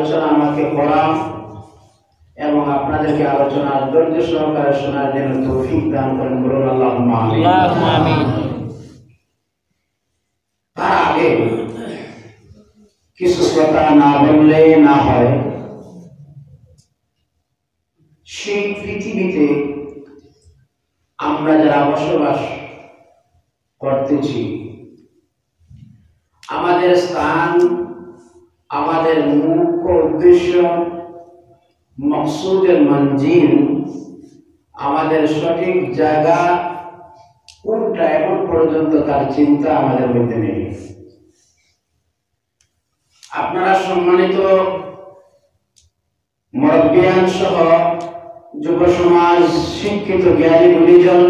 আলোচনা আমাকে করা এবং আপনাদেরকে আলোচনা ধৈর্য সহকারে শোনার জন্য তৌফিক দান করেন বলুন আল্লাহ তার আগে কিছু কথা না বললে না হয়। সেই পৃথিবীতে আমরা যারা বসবাস করতেছি আমাদের স্থান আমাদের মুখ্য উদ্দেশ্য, মকসুদের মঞ্জিল, আমাদের সঠিক জায়গা, কোনটা এখন পর্যন্ত তার চিন্তা আমাদের মধ্যে নেই। আপনারা সম্মানিত মরব্বিয়ান সহ যুব সমাজ, শিক্ষিত জ্ঞানী গুণীজন,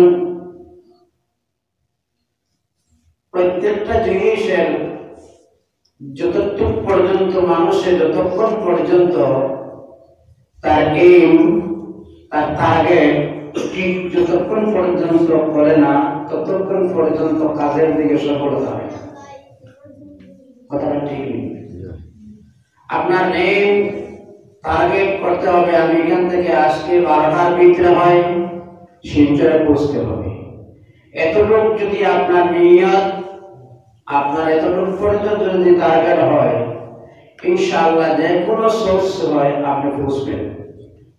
প্রত্যেকটা জিনিসের যতটুক পর্যন্ত মানুষের যতক্ষণ পর্যন্ত তার এইম তার টার্গেট ঠিক যতক্ষণ পর্যন্ত করে না, ততক্ষণ পর্যন্ত কাজের দিকে সফলতা হয় কথাটা ঠিক আপনার এইম টার্গেট করতে হবে আমি এখান থেকে আজকে বারোটার ভিতরে হয়, শিলচরে পৌঁছতে হবে। এতটুক যদি আপনার নিয়ত আপনার এতটুকু পর্যন্ত যদি টার্গেট হয়, ইনশাআল্লাহ যে কোনো সোর্স হয় আপনি পৌঁছবেন।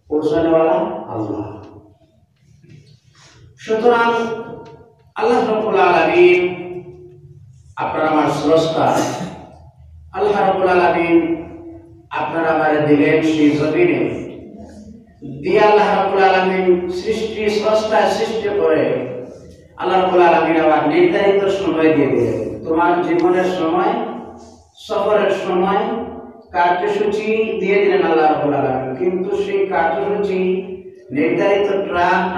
পৌঁছানেওয়ালা আল্লাহ। সুতরাং আল্লাহ রব্বুল আলামিন, আপনার আমার স্রষ্টা, আল্লাহ রব্বুল আলামিন আপনার আমার দিলেন সেই জমিনে। দিয়ে আল্লাহ রব্বুল আলামিন সৃষ্টি, স্রষ্টা সৃষ্টি করে আল্লাহ রব্বুল আলামিন আবার নির্ধারিত সময় দিয়ে দিলেন। তোমার জীবনের সময়, সফরের সময় কার্যসূচি দিয়ে দিলেন আল্লাহ রব্বুল আলামিন। কিন্তু সেই কার্যসূচি, নির্ধারিত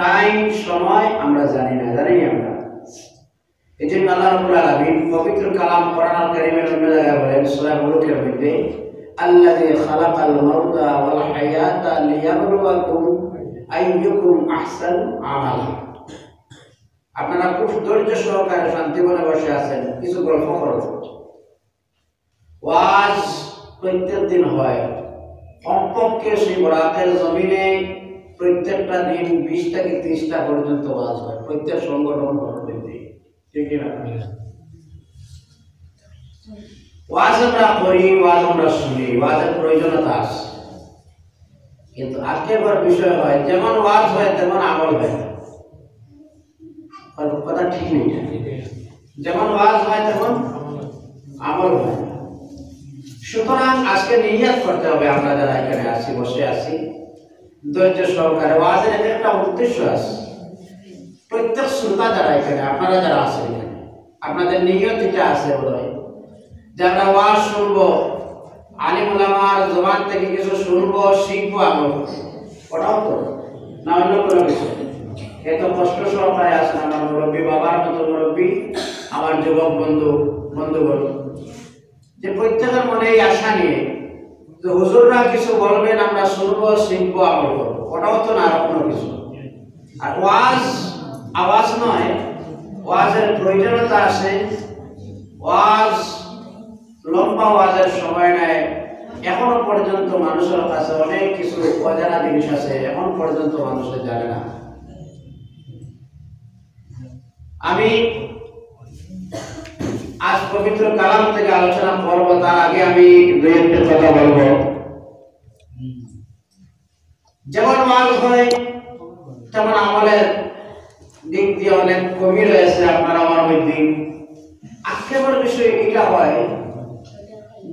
টাইম সময় আমরা জানি না জানি আমরা। এই জন্য আল্লাহ রব্বুল আলামিন পবিত্র কালাম কোরআন কারীমের অন্য জায়গায় বলেন, সূরা মুলুকের মধ্যে, আল্লাযী খালাকাল মাউতা ওয়াল হায়াতা লিয়াবলুয়াকুম আইয়ুকুম আহসানু আমালা। আপনারা খুব ধৈর্য সহকারে শান্তি মনে বসে আছেন, কিছু গল্প করো ওয়াজ প্রত্যেক দিন হয়। কমপক্ষে সেই বরাতের জমিনে প্রত্যেকটা দিন বিশ থেকে ত্রিশটা পর্যন্ত ওয়াজ হয়। প্রত্যেক সংগঠন ঠিক না? ওয়াজ আমরা করি ওয়াজ আমরা শুনি, ওয়াজের প্রয়োজনীয়তা আছে। কিন্তু আজকের বিষয় হয়, যেমন ওয়াজ হয়, তেমন আমল হয়। না। কথা ঠিক নেই যেমন ওয়াজ হয় তেমন আমল হয়। সুতরাং আজকে নিয়াত করতে হবে আমরা যারা এখানে আছি, বসে আছি ধৈর্য সহকারে ওয়াজের একটা উদ্দেশ্য আছে প্রত্যেক শ্রোতা যারা এখানে, আপনারা যারা আছেন এখানে, আপনাদের নিয়ত আছে বোধহয়, যে আমরা ওয়াজ শুনব, আলিম উলামার জবান থেকে কিছু শুনব, শিখব আমল। ওটাও তো না, অন্য কোনো বিষয় এত কষ্ট সহকারে আছেন আমার মুরব্বী, বাবার মতো মুরব্বী, আমার যুবক বন্ধু, বন্ধুগণ। যে প্রত্যেকের মনে এই আশা নিয়ে যে হুজুররা কিছু বলবেন, আমরা শুনব, শিখব, আমল করব। ওটাও তো না কোনো কিছু আর ওয়াজ, আওয়াজ নয়, ওয়াজের প্রয়োজনীয়তা আছে। ওয়াজ লম্বা ওয়াজের সময় নেয়। এখনও পর্যন্ত মানুষের কাছে অনেক কিছু অজানা জিনিস আছে, এখন পর্যন্ত মানুষের জানে না। আমি আজ পবিত্র কালাম থেকে আলোচনা করব, তার আগে আমি দুই একটা কথা বলব। যেমন ওয়াজ হয় তেমন আমলের দিক দিয়ে অনেক কমি রয়েছে, আপনার আমার মধ্যে আক্ষেপের বিষয় এটা হয়,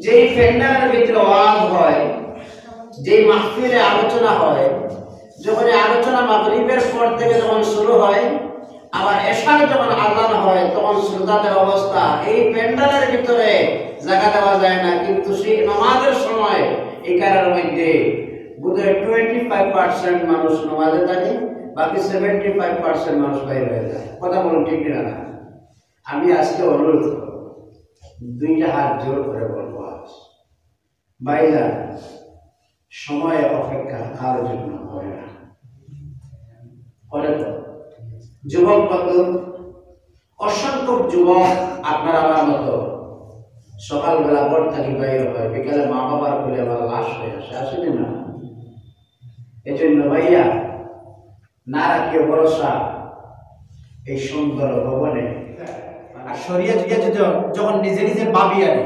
যেই প্যান্ডালের ভিতরে ওয়াজ হয়, যেই মাহফিলে আলোচনা হয় যখন আলোচনা মাগরিবের পর থেকে যখন শুরু হয় আবার এশার যখন আজান হয়, তখন শ্রোতাদের অবস্থা। এই প্যান্ডালের ভিতরে জায়গা দেওয়া যায় না, কিন্তু সেই নামাজের সময় এই কারার মধ্যে বোধহয় টোয়েন্টি ফাইভ পার্সেন্ট মানুষ নামাজে থাকে, বাকি সেভেন্টি ফাইভ পার্সেন্ট মানুষ বাইরে হয়ে যায়। কথা বলুন, ঠিক না? আমি আজকে অনুরোধ করব, দুইটা হাত জোর করে বলব আজ। বাইরা সময় অপেক্ষা কারোর জন্য হয় না। করে তো। যুবক বন্ধু, অসংখ্য যুবক আপনার আমার মতো। সকালবেলা বর থাকি বাইরে হয় বিকালে মা বাবার বলে আবার লাশ হয়ে এজন্য ভাইয়া না রাখিও ভরসা এই সুন্দর ভবনে। আর শরিয়া জিয়া যদি যখন নিজে নিজে ভাবি আনে,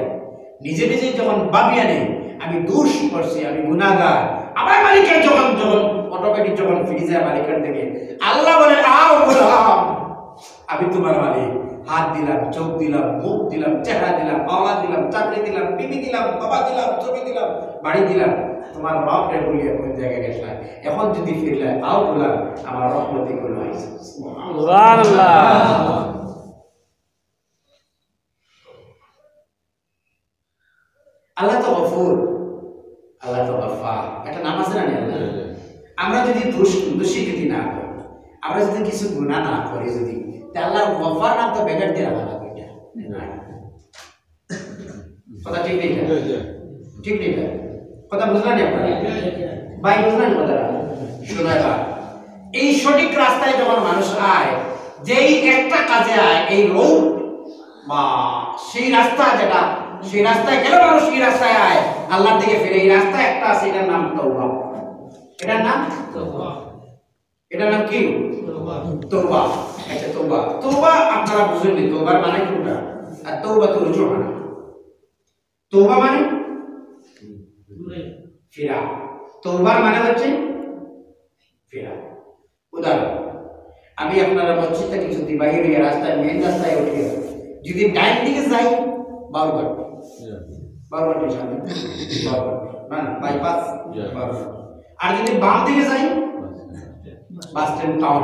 নিজে নিজে যখন ভাবি আনে, আমি দোষ করছি, আমি গুনাহগার। আমার যখন অটোমেটিক যখন ফিরে যায় মালিকের থেকে আল্লাহ বলে, আও গোলাম। আমি তোমার মালিক। হাত দিলাম, চোখ দিলাম, মুখ দিলাম, চেহারা দিলাম পাওয়া দিলাম, চাকরি দিলাম, বিবি দিলাম, বাবা দিলাম, ছবি দিলাম, বাড়ি দিলাম। তোমার বাপের বলি কোন জায়গায় গেছিলাম এখন যদি ফিরলে, আও গোলাম। আমার রহমতি গুলো হয়েছে সুবহানাল্লাহ আল্লাহ তো গফুর আল্লাহ তো গফার একটা নাম আছে না নি আল্লাহ আমরা যদি দোষীকৃতি না করি আমরা যদি কিছু গুণা না করি যদি তা আল্লাহর গফার নাম তো বেগার দিয়ে রাখা লাগবে এটা। কথা ঠিক নেই ঠিক নেই কথা বুঝলেন আপনারা? ভাই বুঝলেন কথাটা? শোনো এই সঠিক রাস্তায় যখন মানুষ আয় যেই একটা কাজে আয় এই রোগ বা সেই রাস্তা যেটা সেই রাস্তায় গেলে মানুষ এই রাস্তায় আয় আল্লাহর দিকে ফিরে এই রাস্তা একটা আছে এটার নাম তৌবা এটার নাম? এটার নাম কি? তৌবা। আচ্ছা তৌবা। তৌবা আপনারা বুঝেননি তৌবার মানে কোনটা? আর তৌবা তো রুজু মানে তৌবা মানে? ফিরা। তৌবার মানে হচ্ছে ফিরা। উদাহরণ আমি আপনারা মসজিদ থেকে যদি বাইরে রাস্তায় মেন রাস্তায় উঠে যদি ডাইন দিকে যাই বারোবার বারোবারটির সামনে। বারোবার না না বাইপাস আর যদি বাম দিকে যাই বাস স্ট্যান্ড টাউন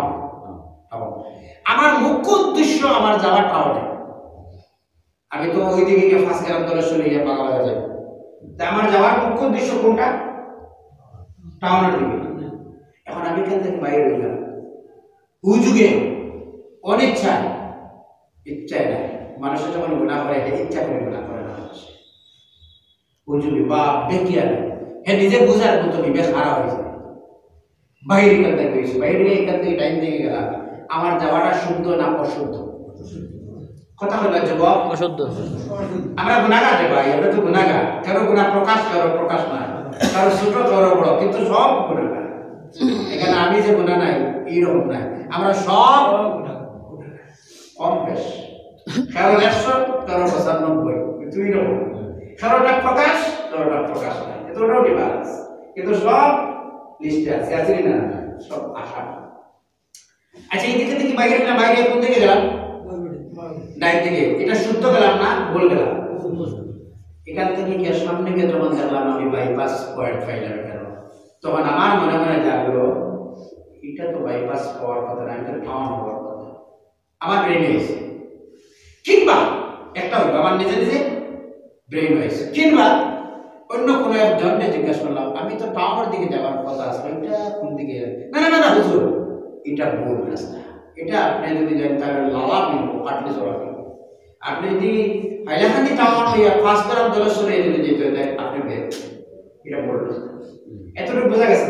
আমার মুখ্য উদ্দেশ্য আমার যাওয়ার টাউনে আমি তো ওই দিকে গিয়ে ফার্স্ট গ্রাম ধরে চলে গিয়ে বাগাবাগা যাই। তা আমার যাওয়ার মুখ্য উদ্দেশ্য কোনটা? টাউনের দিকে। এখন আমি এখান থেকে বাইরে হইলাম হুজুগে অনিচ্ছায়, ইচ্ছায় নাই। মানুষের যখন গুণা করে এটা ইচ্ছা করে গুণা করে না। মানুষ হুজুগে বা বেকিয়া নেই হ্যাঁ নিজে বুঝার মতো বিবেক হারা হয়েছে বাইরে এখান থেকে হয়েছে বাইরে এখান থেকে টাইম দিয়ে গেলাম আমার যাওয়াটা শুদ্ধ না অশুদ্ধ? কথা হলো যুবক অশুদ্ধ। আমরা গুণাগার রে ভাই আমরা তো গুণাগার। কারও গুণা প্রকাশ কারও প্রকাশ না। কারও ছোট কারও বড় কিন্তু সব গুণাগার। এখানে আমি যে গুণা নাই এইরকম নাই। আমরা সব কম বেশ। কারও একশো কারও পঁচানব্বই দুই রকম কারোটা প্রকাশ কারোটা প্রকাশ নাই। এতটাও ডিফারেন্স কিন্তু সব লিস্টে আছে আছে কি না সব আশা। আচ্ছা থেকে বাইরে গেলাম, বাইরে কোন গেলাম? ডাইন এটা শুদ্ধ গেলাম না ভুল গেলাম? এখান থেকে গিয়ে সামনে গিয়ে আমি বাইপাস পয়েন্ট পাইলাম কেন তখন আমার মনে মনে জাগলো, এটা তো বাইপাস হওয়ার কথা না, এটা টাউন হওয়ার কথা। আমার ব্রেনে এসে কিংবা একটা হইল, আমার নিজে নিজে ব্রেন হয়েছে। কিংবা অন্য কোনো একজনকে জিজ্ঞেস করলাম, আমি তো টাউনের দিকে যাওয়ার কথা আছে এটা কোন দিকে না না না না হুজুর এটা ভুল রাস্তা এটা আপনি যদি যান তাহলে লালা মিলবো কাটলে চলা মিলবো আপনি যদি হাইলাকান্দি টাউন হইয়া ফার্স্ট গ্রাম দলেশ্বরে যদি যেতে হয় আপনি বের এটা ভুল রাস্তা এতটুকু বোঝা গেছে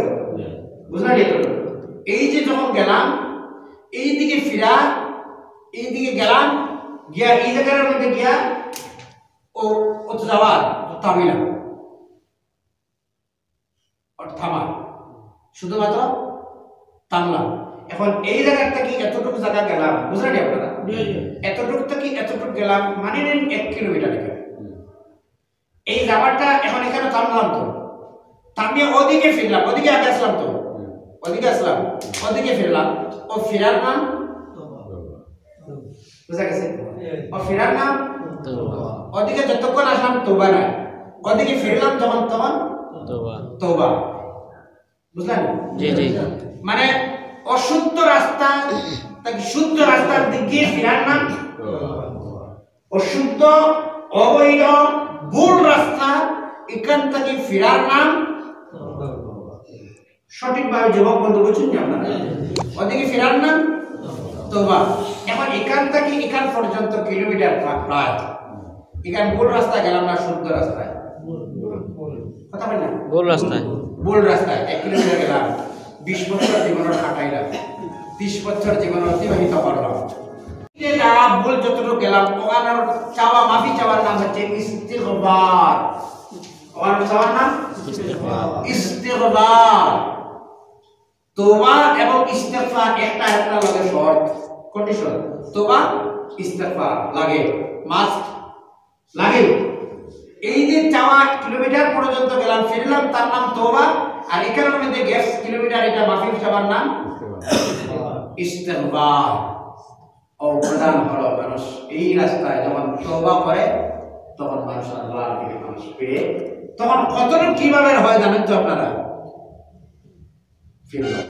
বুঝলেন এতটুকু? এই যে যখন গেলাম এই দিকে ফিরা এই দিকে গেলাম গিয়া এই জায়গার মধ্যে গিয়া ও ও তো যাওয়ার থামিলাম। ওর থামা। শুধুমাত্র থামলাম। এখন এই জায়গার থেকে এতটুকু জায়গা গেলাম বুঝলেন আপনারা এতটুকু থেকে এতটুকু গেলাম মানে নেন এক কিলোমিটার এখানে। এই যাওয়ারটা এখন এখানে থামলাম তো থামিয়ে ওদিকে ফিরলাম ওদিকে আগে আসলাম তো। ওদিকে আসলাম ওদিকে ফিরলাম। ও ফিরার নাম? বুঝা গেছে? ও ফিরার নাম? ওদিকে যতক্ষণ আসলাম তোবা না ওদিকে ফিরলাম যখন তখন? তোবা। বুঝলেন? জি জি। মানে অশুদ্ধ রাস্তা তাকে শুদ্ধ রাস্তার দিকে ফিরার নাম অশুদ্ধ অবৈধ ভুল রাস্তা এখান থেকে ফিরার নাম? সঠিকভাবে যুবক বন্ধু বুঝছেন যে আপনারা। ওদিকে ফেরার নাম? তোবা এখন এখান থেকে এখান পর্যন্ত কিলোমিটার প্রা- প্রায়। এখান ভুল রাস্তা গেলাম না শুদ্ধ রাস্তায়। কথা বল না ভুল রাস্তায়। ভুল রাস্তায় এক কিলোমিটার গেলাম। বিশ বছর জীবনের কাটাইলাম তিরিশ বছর জীবন অতিবাহিত করলাম ভুল গেলাম মাফি চাওয়ার নাম হচ্ছে নাম? তোবা এবং ইস্তেগফার একটা একটা লাগে মাস্ট লাগে। এই যে চাওয়া কিলোমিটার পর্যন্ত গেলাম, ফিরলাম, তার নাম তোবা আর এখানের মধ্যে গ্যাস কিলোমিটার, এটা মাফি চাবার নাম। ইস্তেগফার। ও প্রধান হলো মানুষ। এই রাস্তায় যখন তোবা করে, তখন মানুষ আল্লাহর দিকে মানুষ ফিরে। তখন কতটুকু কীভাবে হয় জানেন তো আপনারা? ফিরল।